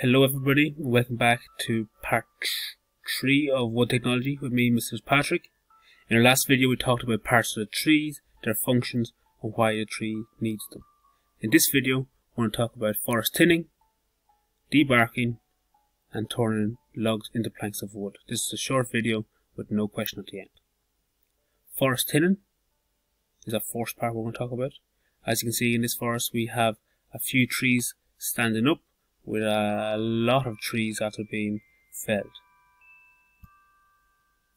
Hello everybody, welcome back to part 3 of Wood Technology with me, Mr. Patrick. In our last video we talked about parts of the trees, their functions and why a tree needs them. In this video we want to talk about forest thinning, debarking and turning logs into planks of wood. This is a short video with no question at the end. Forest thinning is our first part we're going to talk about. As you can see in this forest we have a few trees standing up with a lot of trees after being felled.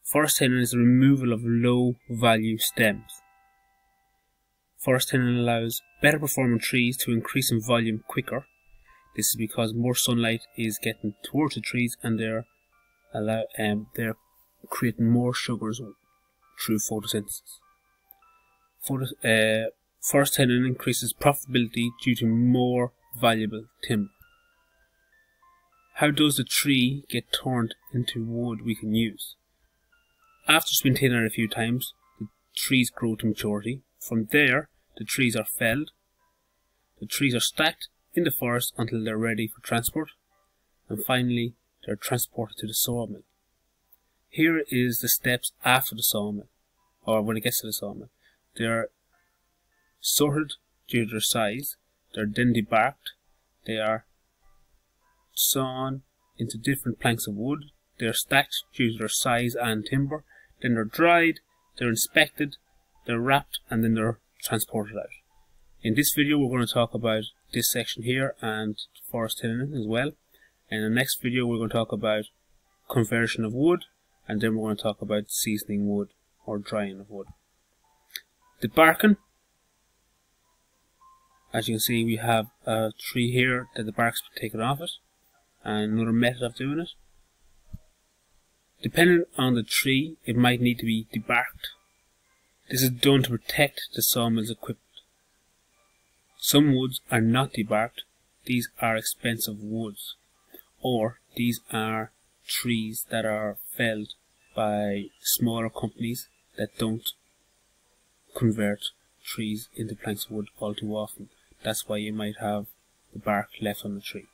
Forest thinning is the removal of low value stems. Forest thinning allows better performing trees to increase in volume quicker. This is because more sunlight is getting towards the trees and they're allow um, they're creating more sugars through photosynthesis. Photo, uh, forest thinning increases profitability due to more valuable timber. How does the tree get turned into wood we can use? After it's been thinned a few times, the trees grow to maturity. From there, the trees are felled. The trees are stacked in the forest until they're ready for transport. And finally, they're transported to the sawmill. Here is the steps after the sawmill, or when it gets to the sawmill. They're sorted due to their size. They're then debarked. They are sawn into different planks of wood. They are stacked due to their size and timber. Then they're dried, they're inspected, they're wrapped, and then they're transported out. In this video, we're going to talk about this section here and forest thinning as well. In the next video, we're going to talk about conversion of wood, and then we're going to talk about seasoning wood or drying of wood. Debarking. As you can see, we have a tree here that the bark's been taken off it another method of doing it. Depending on the tree, it might need to be debarked. This is done to protect the sawmill's equipment. Some woods are not debarked, these are expensive woods, or these are trees that are felled by smaller companies that don't convert trees into planks of wood all too often. That's why you might have the bark left on the tree.